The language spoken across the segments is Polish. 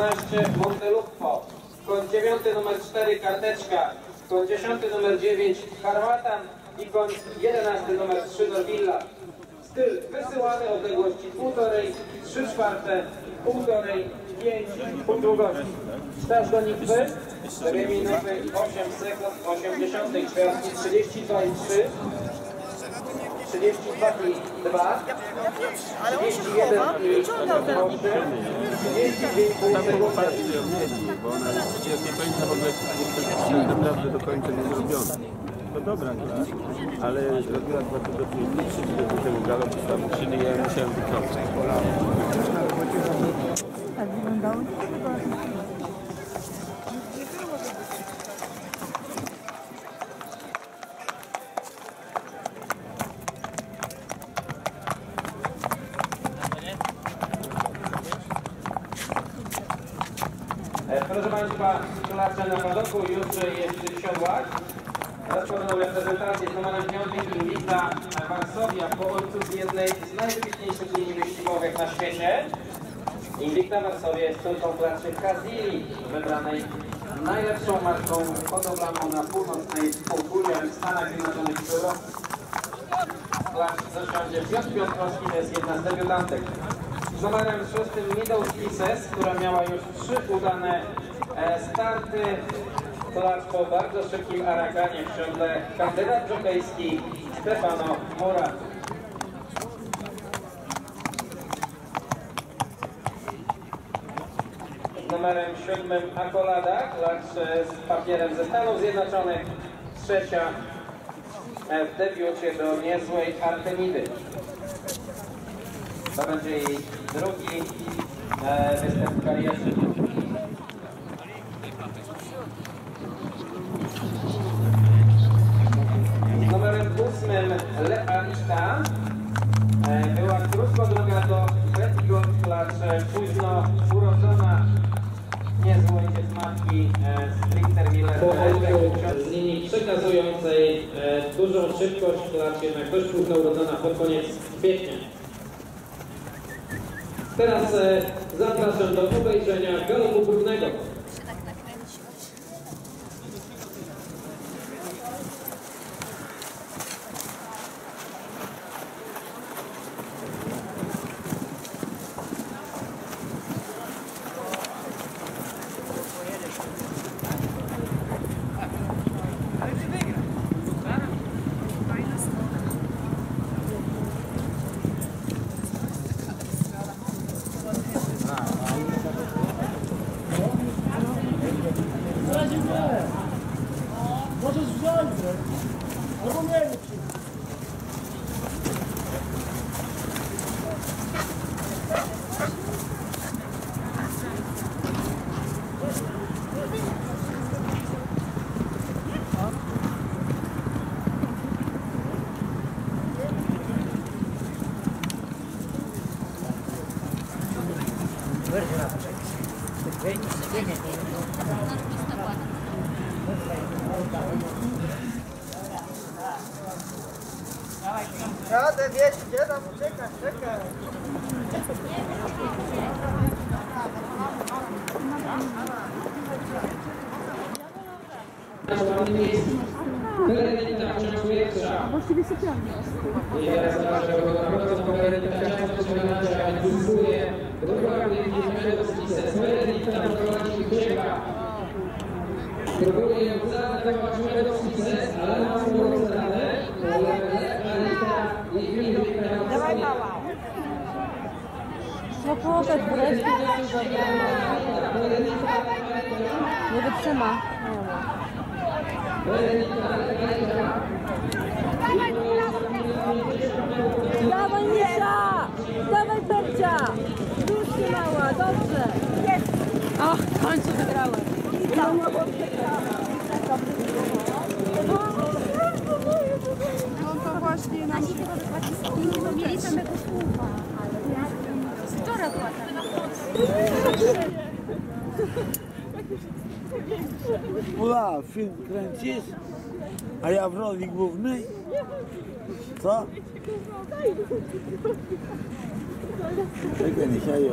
12 Monteluppo, koń 9 numer 4 Karteczka, koń 10 numer 9 Harwatan i koń 11 numer 3 Norvilla. Styl wysyłany odległości 1,5, 3 czwarte, 1,5, 5 pół długości. Staż do nitwy, 4 minuty 8 sekund 80, kwiatki 32 i 3. 32 i 2, 31 i 8, 32,5 Nawet sekundy. popatrzcie ją mieli, bo ona nie, końca w ogóle naprawdę do końca nie zrobiona. To dobra gra, ale robiła bardzo dobrze liczyć do tego galopu tam czyli ja musiałem wycofać. Tak wyglądało? Proszę Państwa, klacze na padoku już jest w siodłach. Rozpoczynam reprezentację z numerem 5 Invita Varsovia po ojcu z jednej z najwybitniejszych linii wyścigowych na świecie. Invicta Varsovia jest córką klaczy Kazili, wybranej najlepszą marką hodowlaną na północnej półkuli, w Stanach Zjednoczonych w Europie. Klacz zasiądzie Piotr Piotrowski, to jest jedna z debiutantek. Z numerem szóstym Middle Pieces, która miała już trzy udane starty. Klacz po bardzo szybkim Araganie w kandydat żokejski Stefano Mura. Z numerem siódmym Akolada, klacz e, z papierem ze Stanów Zjednoczonych. Trzecia e, w debiucie do niezłej Artemidy. To będzie jej drugi e, występ w karierze. Późno urodzona niezły ojciec matki Miller e, linii przekazującej e, dużą szybkość, klacz jednak dość późno urodzona pod koniec kwietnia. Teraz e, zapraszam do obejrzenia galopu próbnego. Cada vez que dá seca, seca. Właściwie sypialnia. I teraz nasza programacja w pokoju, ta ciastka, która nasza, jak Próbuje zaatakować Medowski Ses, ale ma sporo stronę. Anita i Filip Dawaj mała. No proszę, wreszcie to jest dobre. Nie wytrzyma. Berenika, Anita, dobrze! Jest! O, w końcu wygrałem. No to właśnie nam się Nie mieli samego słowa. Wczoraj była Ula, film kręcisz? A ja w roli głównej? Co? Czekaj, niech ja.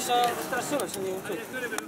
Сейчас страшилось, не уйти.